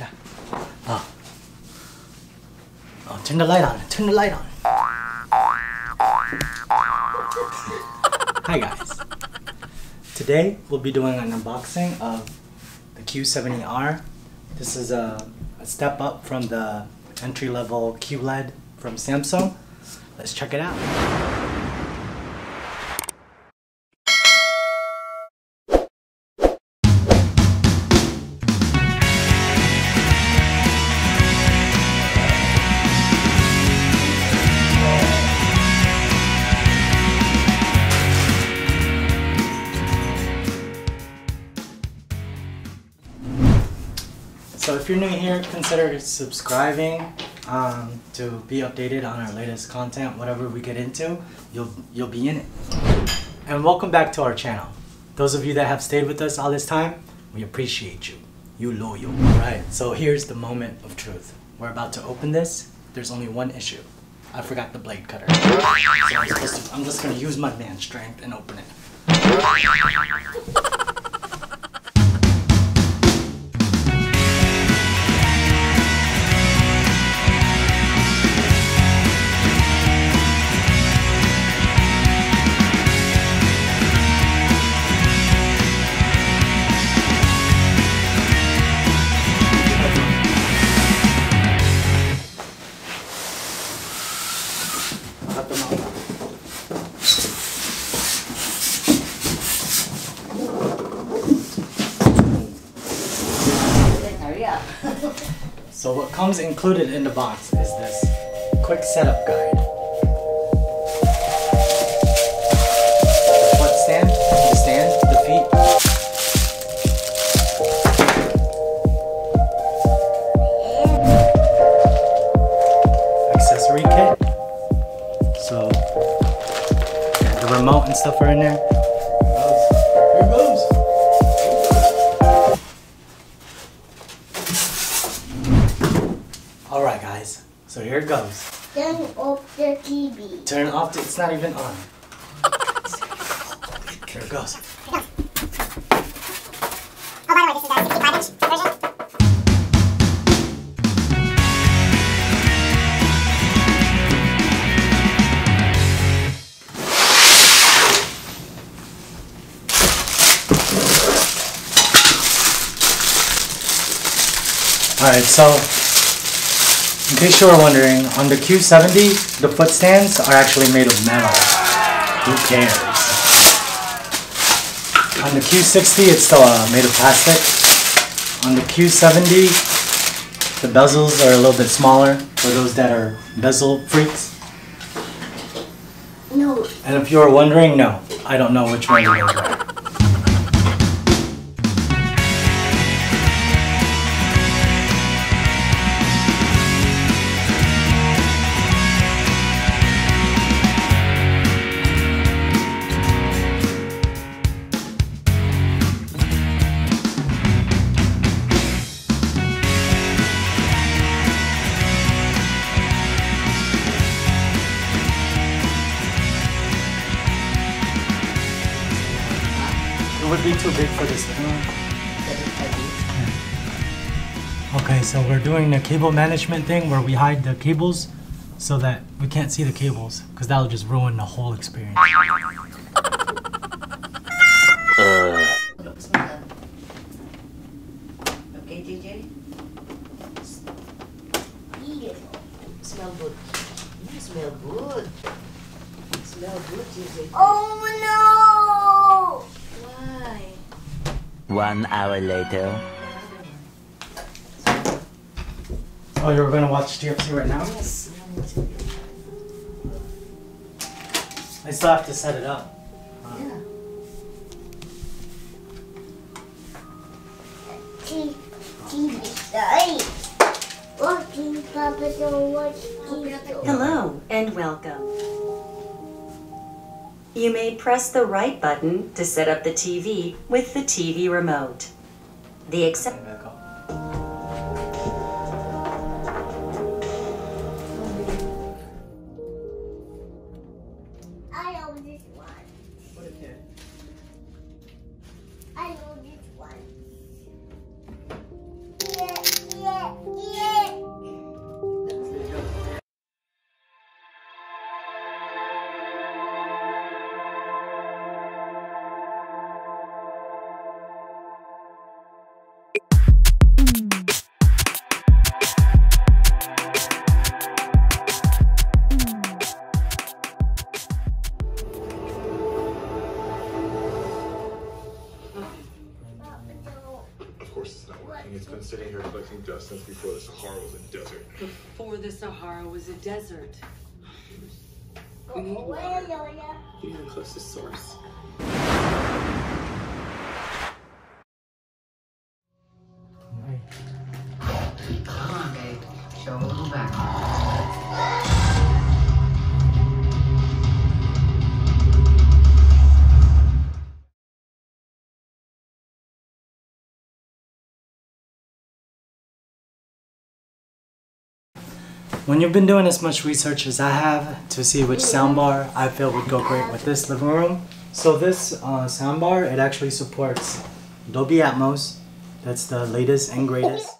Oh. Oh, turn the light on. Turn the light on. Hi guys. Today we'll be doing an unboxing of the Q70R. This is a, a step up from the entry-level QLED from Samsung. Let's check it out. So if you're new here, consider subscribing um, to be updated on our latest content. Whatever we get into, you'll you'll be in it. And welcome back to our channel. Those of you that have stayed with us all this time, we appreciate you. You loyal. All right. So here's the moment of truth. We're about to open this. There's only one issue. I forgot the blade cutter. So I'm, to, I'm just gonna use my man strength and open it. Hurry up. So what comes included in the box is this quick setup guide. The foot stand, the stand, the feet. Stuff are in there. Here goes. All right, guys. So here it goes. Turn off the TV. Turn off. To, it's not even on. Here it goes. All right. So, in case you were wondering, on the Q70, the footstands are actually made of metal. Who cares? On the Q60, it's still uh, made of plastic. On the Q70, the bezels are a little bit smaller for those that are bezel freaks. No, And if you were wondering, no, I don't know which one it would be too big for this thing. Okay, so we're doing the cable management thing where we hide the cables so that we can't see the cables because that'll just ruin the whole experience. Okay, JJ? beautiful. Smell good. You smell good. Smell good, JJ. Oh Why? One hour later. Oh, you're gonna watch TFC right now? Yes. I still have to set it up. Yeah. TV side. Watching Papa don't watch TV. Hello and welcome. You may press the right button to set up the TV with the TV remote. The accept I know this one. course it's not working. It's been sitting here collecting dust since before the Sahara was a desert. Before the Sahara was a desert. We need water. Give the closest source. When you've been doing as much research as I have to see which soundbar I feel would go great with this living room, so this uh, soundbar it actually supports Dolby Atmos. That's the latest and greatest.